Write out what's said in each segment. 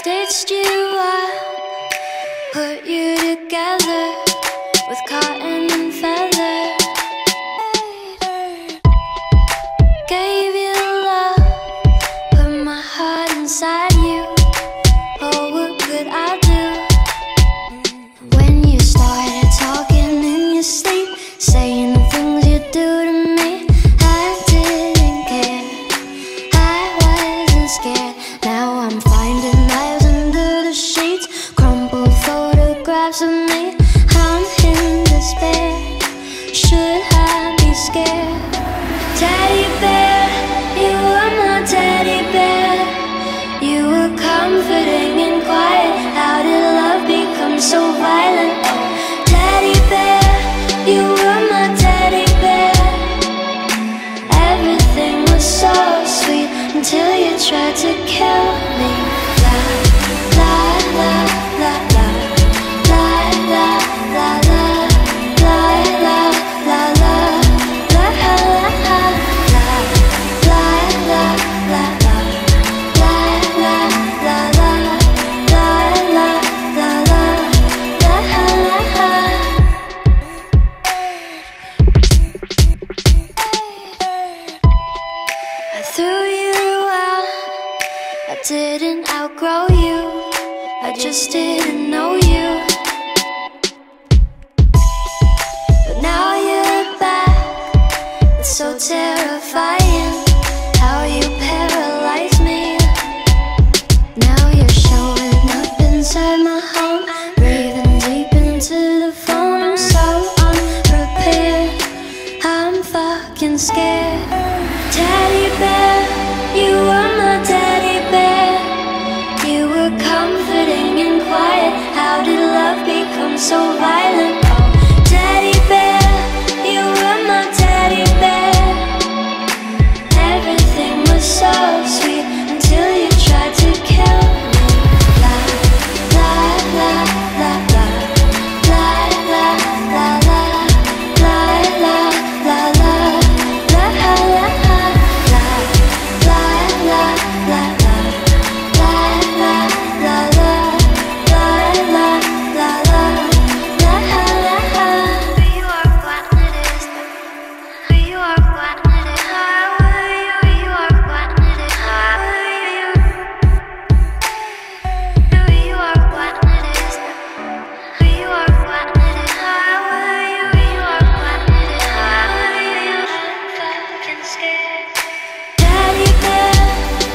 stitched you up, put you together. so sweet until you tried to kill me. I threw you out. I didn't outgrow you. I just didn't know you. so violent?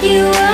you